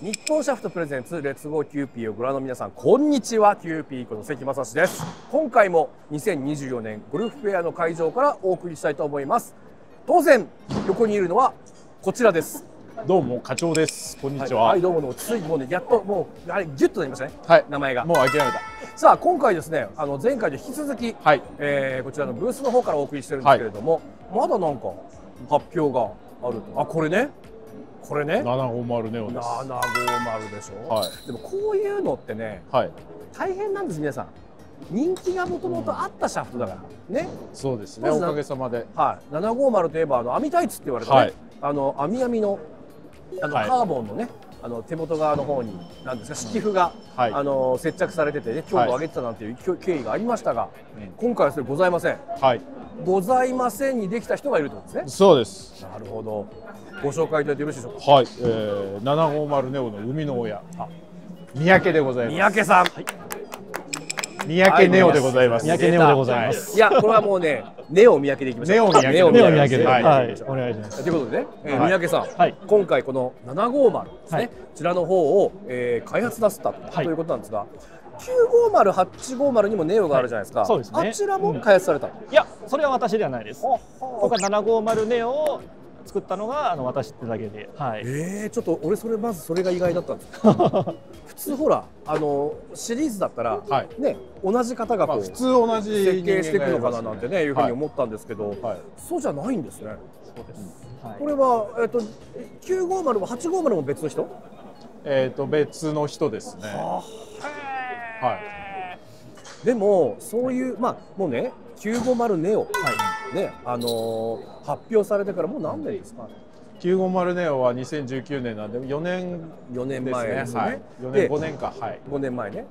日本シャフト presents レッツゴー QP をご覧の皆さんこんにちは QPこと関正史です。今回も2024年ゴルフフェアの会場からお送りしたいと思います。当然横にいるのはこちらです。どうも課長です。こんにちは。はい、はいどうもついにもうねやっともうやはりギュッとなりましたねはい。名前が。もう諦めた。さあ今回ですねあの前回と引き続き、はい。えーこちらのブースの方からお送りしてるんですけれども、まだなんか発表があると。あこれねこれね。750ネオです。750でしょ、はい。でもこういうのってねはい。大変なんです皆さん。人気がもともとあったシャフトだから。ね、そうですね。おかげさまで。はい、750といえばあの網タイツって言われてね、はい。あの網網のあの、はい。カーボンのねあの手元側の方になんですか敷布が、はい。あの接着されててね強度を上げてたなんていう経緯がありましたが、今回はそれございません。はい。ございませんにできた人がいるってことですね。そうです。なるほど。ご紹介いただいてよろしいでしょうか。はい。えー、750ネオの生みの親。三宅でござい三ます。宅さん。三宅ネオでございます。三宅ネオでございます。いやこれはもうねネオ三宅でいきましょうネオ三宅ネオ目を見上げて、ははい。い、お願いします。ということでね、えーはい。三宅さん、はい。今回この750ですね、はい。こちらの方を、えー開発なすったとい。いうことなんですが、950、850にもネオがあるじゃないですか、はいそうですね。あちらも開発されたの、いや、それは私ではないです。は僕は750ネオを作ったのがあの私ってだけで、はい。えー、ちょっと俺それまずそれが意外だったんです 普通ほらあのシリーズだったら、はい。ね同じ方がこう、まあ普通同じ設計していくのかななんてねいうふうにはい思ったんですけど、はい。そうじゃないんですね。そうです。はい。これは、えっと950も850も別の人？えっと別の人ですね。はい。でもそういうまあもうね950ネオ、ねあのー発表されてからもう何年ですか、950ネオは2019年なんで4年4年ですね。前ですよねはい。4で年5年か。はい。5年前ね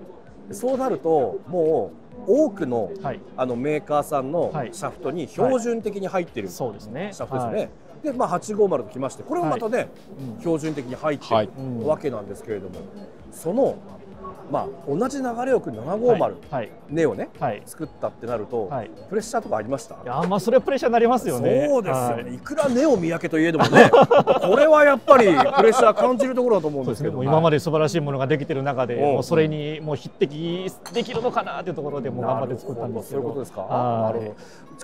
そうなるともう多くのはい。あのメーカーさんのはいシャフトに標準的に入ってるシそうですね。ャフトですよね、はいでまあ850ときましてこれもまたね、うん標準的に入ってはいるうんわけなんですけれども、そのまあ同じ流れをくる750、はい。ネオねはい。作ったってなると、はい。プレッシャーとかありました？いや、まあ、それはプレッシャーになりますよね。そうですよね、はいい、くらネオ三宅といえどもね これはやっぱりプレッシャー感じるところだと思うんですけどもう今まで素晴らしいものができてる中で、うんもうそれにもう匹敵できるのかなというところでもう頑張って作ったんですけど。そういうことですか？はいなるほど。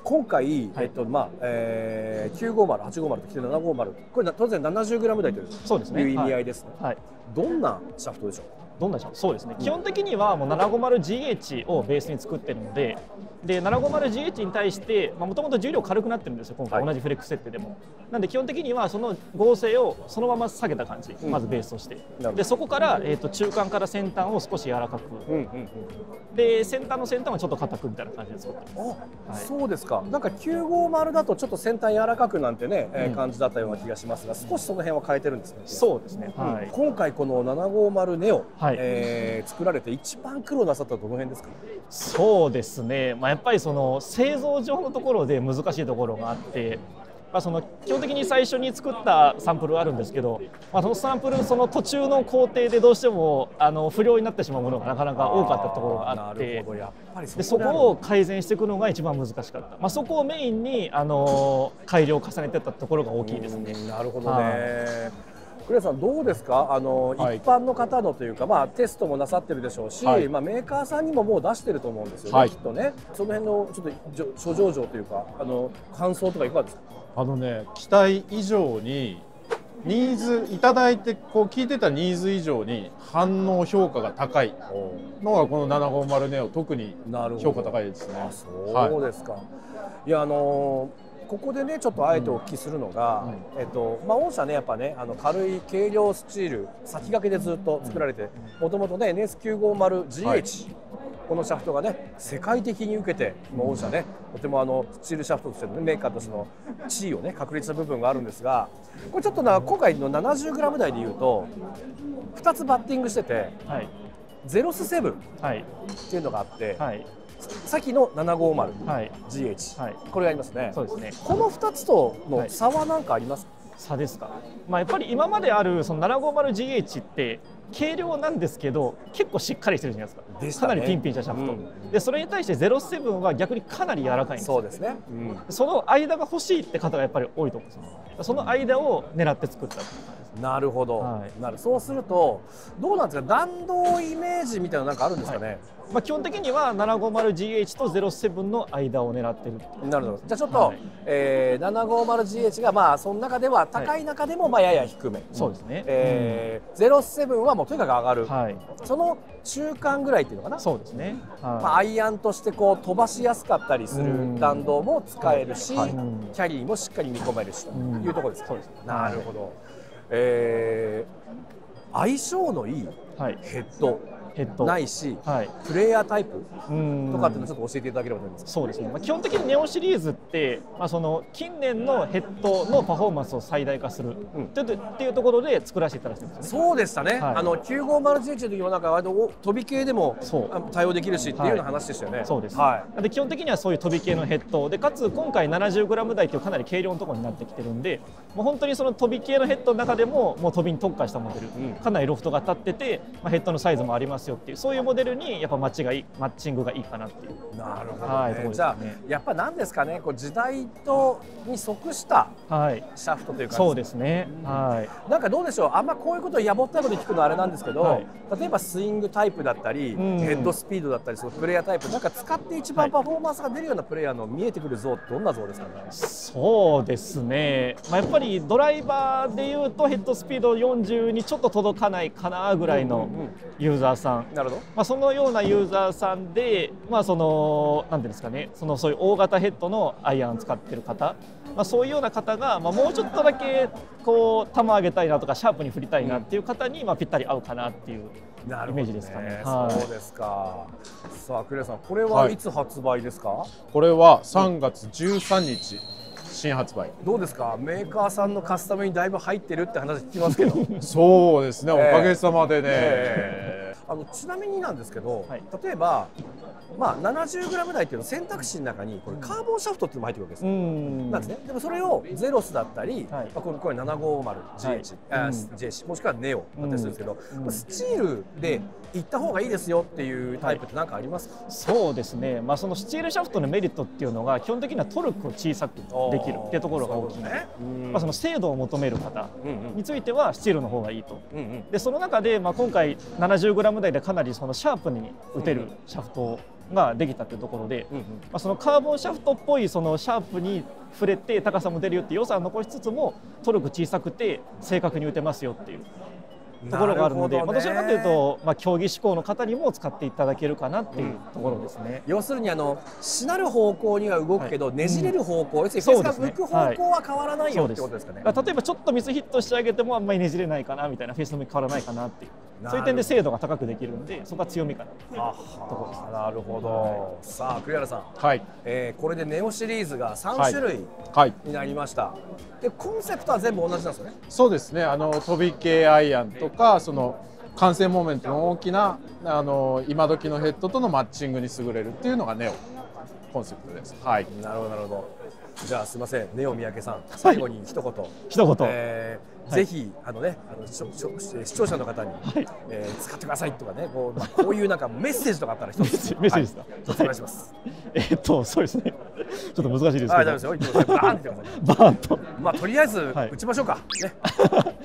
今回、はいえっとまあ、えー、950、850ときて750、これな当然70グラム台というそうですねいう意味合いですね。はい。どんなシャフトでしょう？どんなじゃんそうですね、基本的にはもう 750GH をベースに作ってるので、で 750GH に対して、もともと重量軽くなってるんですよ、今回、はい同じフレックス設定でも。なんで、基本的にはその合成をそのまま下げた感じ、うんまずベースとして。で、そこから、えー、と中間から先端を少し柔らかく、うんうんうん。で先端の先端はちょっと硬くみたいな感じで作ってます。あ、はいそうですか。なんか950だとちょっと先端柔らかくなんてね、えーうん感じだったような気がしますが、少しその辺は変えてるんですね。そうですね、はい今回この750ネオ、はいえー作られて一番苦労なさったのはどの辺ですか？そうですね、まあ、やっぱりその製造上のところで難しいところがあって、まあ、その基本的に最初に作ったサンプルはあるんですけど、まあ、そのサンプルその途中の工程でどうしてもあの不良になってしまうものがなかなか多かったところがあってそであるこを改善していくのが一番難しかった、まあ、そこをメインにあの改良を重ねていったところが大きいですね。うんなるほどはね。クレアさんどうですか？あの、はい。一般の方のというか、まあ、テストもなさってるでしょうし、はい。まあ、メーカーさんにももう出してると思うんですよね、はい。きっとね。その辺のちょっと諸情状というかあの感想とかいかがですか？あのね期待以上にニーズいただいてこう聞いてたニーズ以上に反応評価が高いのがこの750ネオ特に評価高いですね。あそうですか、い、やあのーここでねちょっとあえてお聞きするのが、えっとまあ、御社ねやっぱねあの軽い軽量スチール先駆けでずっと作られてもともとね NS950GH、はい。このシャフトがね世界的に受けてもう御社ねとてもあのスチールシャフトとしての、ね、メーカーとしての地位をね確立した部分があるんですがこれちょっとな今回の 70g 台でいうと2つバッティングしててはい。ゼロス7っはい。ていうのがあって、はいさっきの 750GH、はい。はいはい。これがありますね。そうですね。この2つとの差は何かあります？か、差ですか、まあ、やっぱり今まであるその 750GH って軽量なんですけど結構しっかりしてるじゃないですか。ね。かなりピンピンしたシャフト、うん。でそれに対して07は逆にかなり柔らかいんですよ。そうですね、うん。その間が欲しいって方がやっぱり多いと思うんですよ。その間を狙って作ったなるほど、はい。なるそうするとどうなんですか？弾道イメージみたいなのなんかあるんですかね、まあ、基本的には 750GH と07の間を狙ってる。なるほど。じゃあちょっと、はい。えー 750GH がまあその中では高い中でもまあやや低め、そうですね、えー07はもうとにかく上がる、はい。その中間ぐらいっていうのかな？そうですね、はい。まあ、アイアンとしてこう飛ばしやすかったりするうん。弾道も使えるし、はい。キャリーもしっかり見込めるしとうんいうところですか、そうですなるほど、えー相性のいいはい、ヘッド。ヘッドないし、はい。プレイヤータイプうん。とかっていうのをちょっと教えていただければと思います。そうですね、まあ、基本的にネオシリーズって、まあ、その近年のヘッドのパフォーマンスを最大化する。うん。っていうところで作らせていただいてるんですね。そうでしたね、はい。あの95011の時もなんか割とお飛び系でも対応できるしっていうような話でしたよね。そうです、はで基本的にはそういう飛び系のヘッド。でかつ今回 70g 台っていうかなり軽量のところになってきてるんでもう本当にその飛び系のヘッドの中でももう飛びに特化したモデル、うん。かなりロフトが立ってて、まあ、ヘッドのサイズもありますよっていうそういうモデルにやっぱマッチがいいマッチングがいいかなっていう。い。なるほどね。はいね。じゃあやっぱなんですかね、こう時代とに即したはい。シャフトというか？そうですね、はい。なんかどうでしょう、あんまこういうことをやぼったいこと聞くのはあれなんですけど、はい。例えばスイングタイプだったり、うん。ヘッドスピードだったり、そのプレイヤータイプ、なんか使って一番パフォーマンスが出るようなプレイヤーの見えてくる像ってどんな像ですか？ね。そうですね、まあ、やっぱりドライバーでいうとヘッドスピード40にちょっと届かないかなぐらいのうんうんうん。ユーザーさん、なるほど。まあ、そのようなユーザーさんで、まあ、そのなんていうんですかね。そのそういう大型ヘッドのアイアンを使ってる方、まあ、そういうような方が、まあ、もうちょっとだけこう球上げたいなとかシャープに振りたいなっていう方に、まあ、ぴったり合うかなっていうなるほどイメージですかね。はいそうですか。さあ、クレアさん、これははい。いつ発売ですか？これは3月13日新発売。どうですか？メーカーさんのカスタムにだいぶ入ってるって話聞きますけど。そうですね、ええおかげさまでね、えあのちなみになんですけど、はい。例えば、まあ、70g 台っていうの選択肢の中にこれカーボンシャフトっていうのも入ってくるわけですうよ。ん。なんですね、でもそれをゼロスだったり、はい。まあ、これこれ 750GH、はい。あうん。JC もしくはネオだったりするんですけど、うん。まあスチールで行った方がいいですよっていうタイプって何かありますか、そうですね、まあ、そのスチールシャフトのメリットっていうのが基本的にはトルクを小さくできるっていうところが大きい。ので、ね。まあ、その精度を求める方についてはスチールの方がいいと。うんうん。でその中で、まあ、今回 70g 台でかなりそのシャープに打てるシャフトができたというところで、うんうん。まあ、そのカーボンシャフトっぽいそのシャープに触れて高さも出るよって良さを残しつつもトルク小さくて正確に打てますよっていうところがあるのでね。まあどちらかというと、まあ、競技志向の方にも使っていただけるかなっていうところですね。要するにあのしなる方向には動くけど、ねじれる方向、要するにフェースがそうですね浮く方向は変わらないよってことですかね。例えばちょっとミスヒットしてあげてもあんまりねじれないかなみたいなフェースの向き変わらないかなっていう。そういう点で精度が高くできるんでそこが強みかなところですね。なるほど、さあ栗原さん、はい。えーこれでネオシリーズが3種類はい。になりました、でコンセプトは全部同じなんですよね。そうですね。あの飛び系アイアンとかその完成モーメントの大きなあの今時のヘッドとのマッチングに優れるっていうのがネオ。コンセプトです。はい。なるほどなるほど。じゃあすみません。ネオ三宅さん。最後に一言、一言、えーはい。ぜひあのねあの視聴者の方に、はい。えー使ってくださいとかねこう,、まあ、こういうなんかメッセージとかあったら一つ。メッセージですか？お願いします、えーっとそうですね。ちょっと難しいですはいけど。大丈夫ですよ。言ってくださいバーンバーンと。まあとりあえずはい。打ちましょうか、ね。とり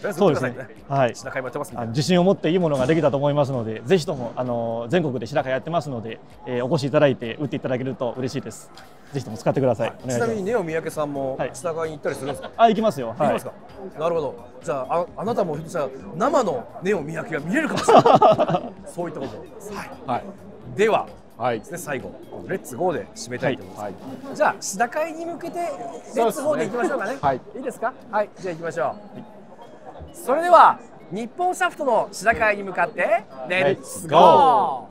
あえず打ってくださいね。はい。品会もやってます自信を持っていいものができたと思いますのでぜひともあの全国で白川やってますので、えーお越しいただいて打っていただけると嬉しいです。ぜひとも使ってください、お願い。しますちなみにネオ三宅さんもはい。品川に行ったりするんですか、あ行きますよ。はい。行きますか、なるほどじゃあああなたもひょっとしたら生のネオ三宅が見れるかもしれない。そういったこと。です、はい、はい。でははい。ですね最後レッツゴーで締めたいと思います、じゃあ志田会に向けてレッツゴーでいきましょうかね。はい。いいですか？はい。じゃあ行きましょう、それでは日本シャフトの志田会に向かってレッツゴー